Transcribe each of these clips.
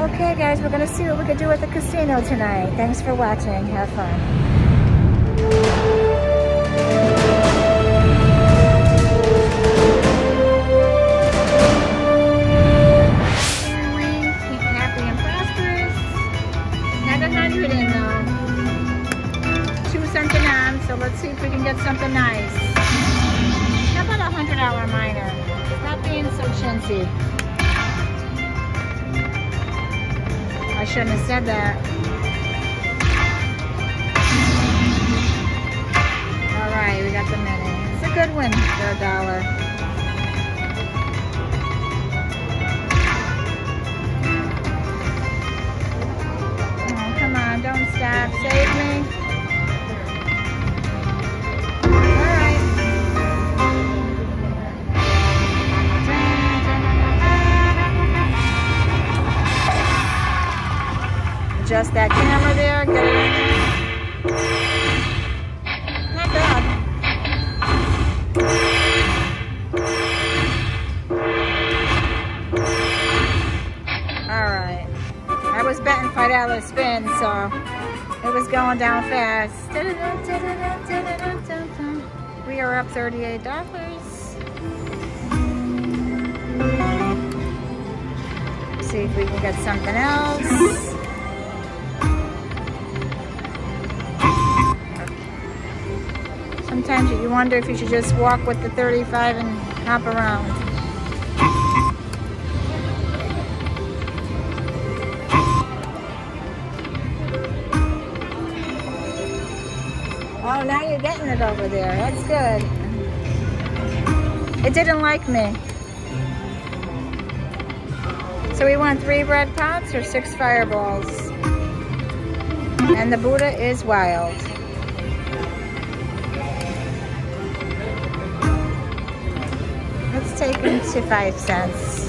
Okay guys, we're gonna see what we can do at the casino tonight. Thanks for watching. Have fun. so let's see if we can get something nice. How about a hundred dollar miner? Stop being so chintzy. I shouldn't have said that. All right, we got the mini. It's a good one for a dollar. Oh, come on, don't stop. Save me. Adjust that camera there, get it. Not bad. Alright. I was betting $5 spin, so it was going down fast. We are up $38. See if we can get something else. Sometimes you wonder if you should just walk with the 35 and hop around. Oh, now you're getting it over there. That's good. It didn't like me. So we want three bread pots or six fireballs. And the Buddha is wild. Let's take them to five cents.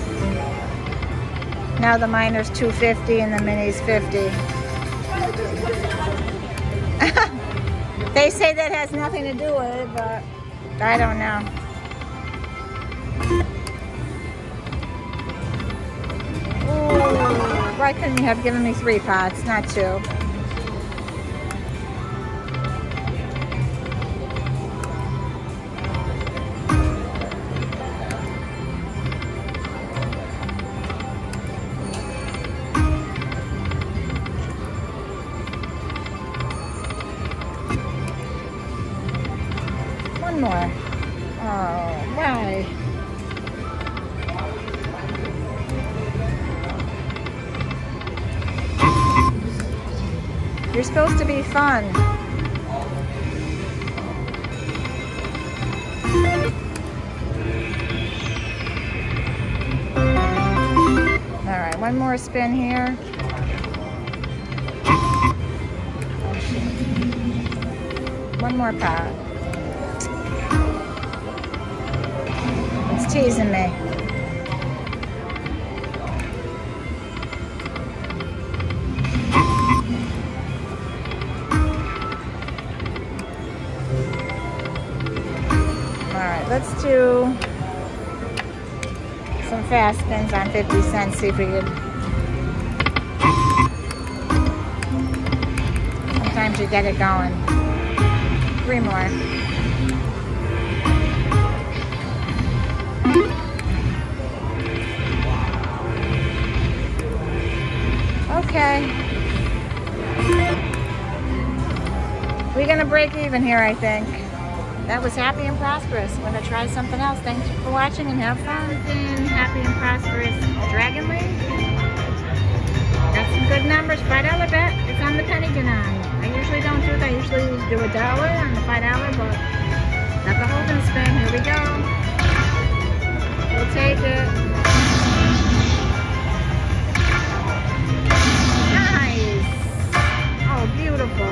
Now the miner's 250 and the mini's 50. they say that has nothing to do with it, but I don't know. Ooh, why couldn't you have given me three pots, not two? You're supposed to be fun. All right, one more spin here. One more pot. teasing me. Alright, some fast spins on 50 cents, see if we can... Sometimes you get it going. Three more. Okay. We're gonna break even here, I think. That was happy and prosperous. I'm gonna try something else. Thanks for watching and have fun. Happy and prosperous Dragon Link. Got some good numbers. Five dollar bet. It's on the penny denom. I usually don't do it. I usually do a dollar on the five dollar, but got the holding spin. Here we go. We'll take it. Nice. Oh, beautiful.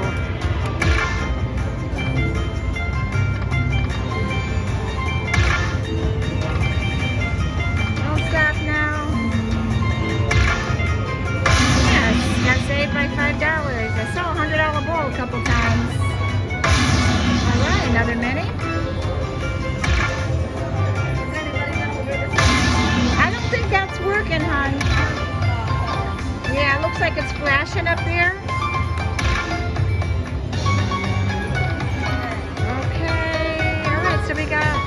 A bowl a couple times. All right, another mini. I don't think that's working, hon. Yeah, it looks like it's flashing up there. Okay, all right, so we got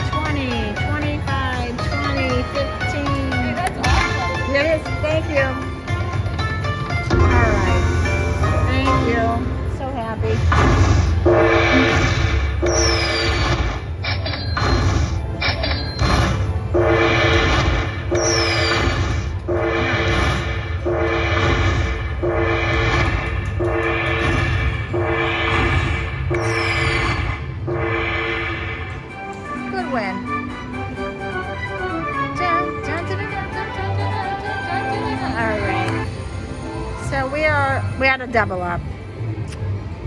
we a double up.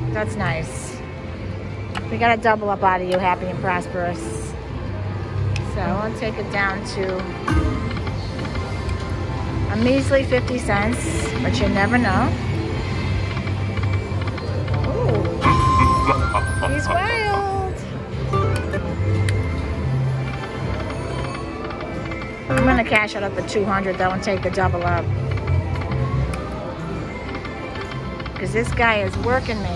That's nice. We got a double up out of you, happy and prosperous. So I'll take it down to a measly 50 cents, but you never know. Ooh, he's wild. I'm gonna cash out at the 200 though and take the double up. Cause this guy is working me.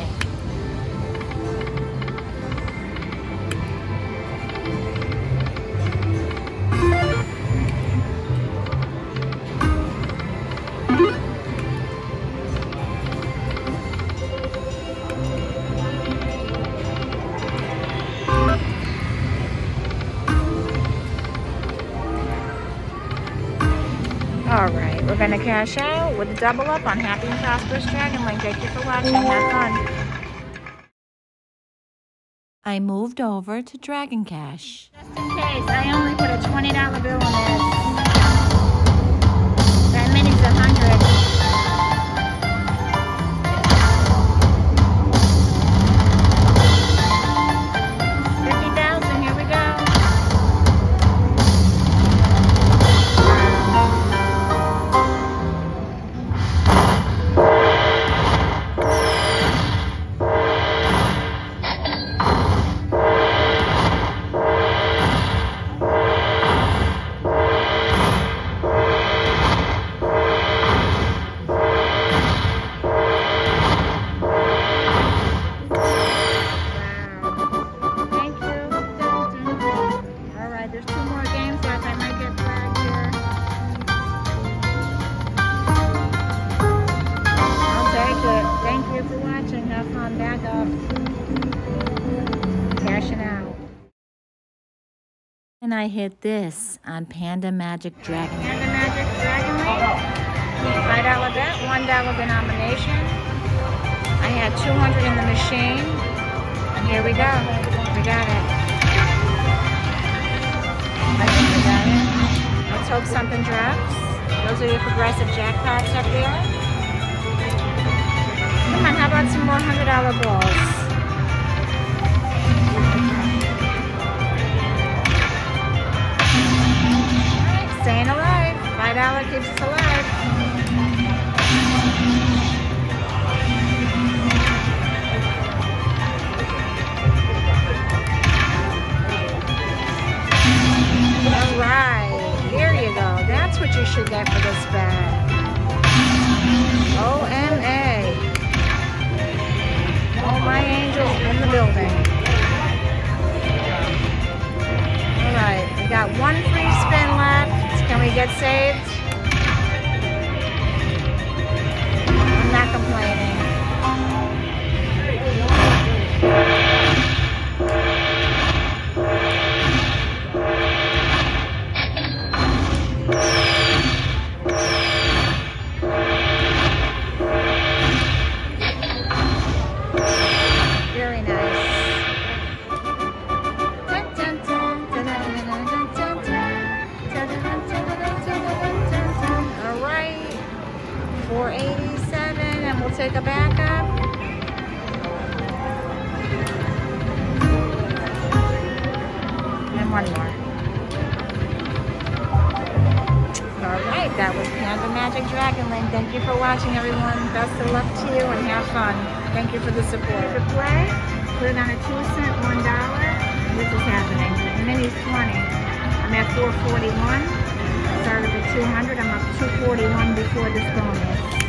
going to cash out with a double up on Happy and Prosperous Dragon Link. Thank you for watching. Have fun. I moved over to Dragon Cash. Just in case, I only put a $20 bill this. That 100 And I hit this on Panda Magic Dragon. And the Magic Dragon. Five dollar bet, one dollar denomination. I had 200 in the machine. And here we go. We got it. I think we got it. Let's hope something drops. Those are your progressive jackpots up there. Come on, how about some more hundred dollar balls? Staying alive. Five dollar keeps us alive. All right, here you go. That's what you should get for this bag. OMA. All my angels in the building. All right, we got one free spin left. Can we get saved? I'm not complaining. 487, and we'll take a backup. And one more. All right, that was Panda Magic Dragon Link. Thank you for watching, everyone. Best of luck to you and have fun. Thank you for the support. To play, put it on a two cent, one dollar. This is happening. Mini's 20. I'm at 441. Started at 200. I'm up 241 before this bonus.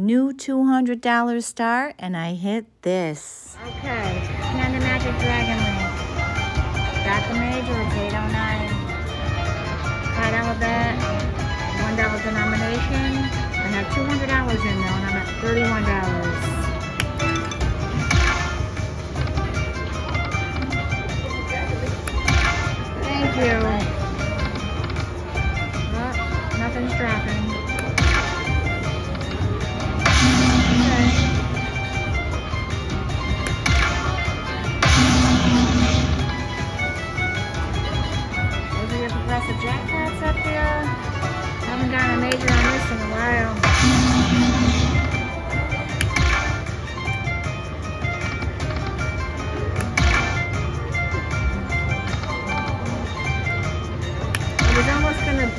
New $200 star, and I hit this. Okay, Panda Magic Dragon Link. Got the major, it's 809. Five dollar bet, one dollar denomination. I have two hundred dollars in there, and I'm at thirty-one dollars. Thank you.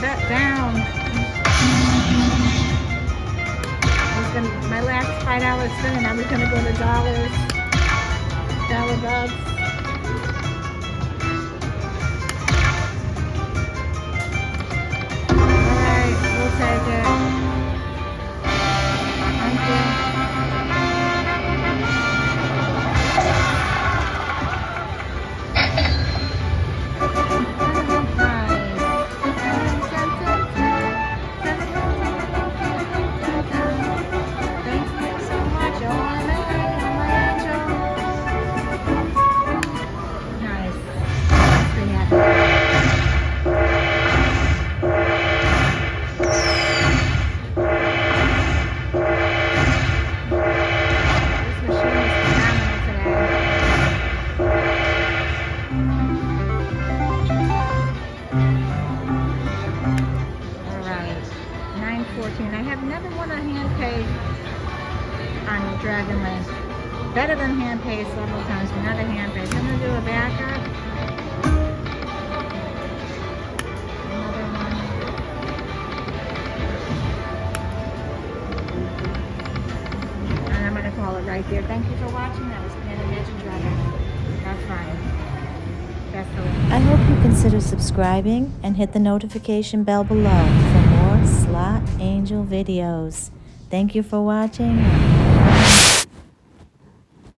Almost down. Gonna, my last five dollar spin and I was gonna go to dollars. Dollar bucks. Alright, we'll take it. There. Thank you for watching. That was Panda Magic Dragon. That's fine. I hope you consider subscribing and hit the notification bell below for more Slot Angel videos. Thank you for watching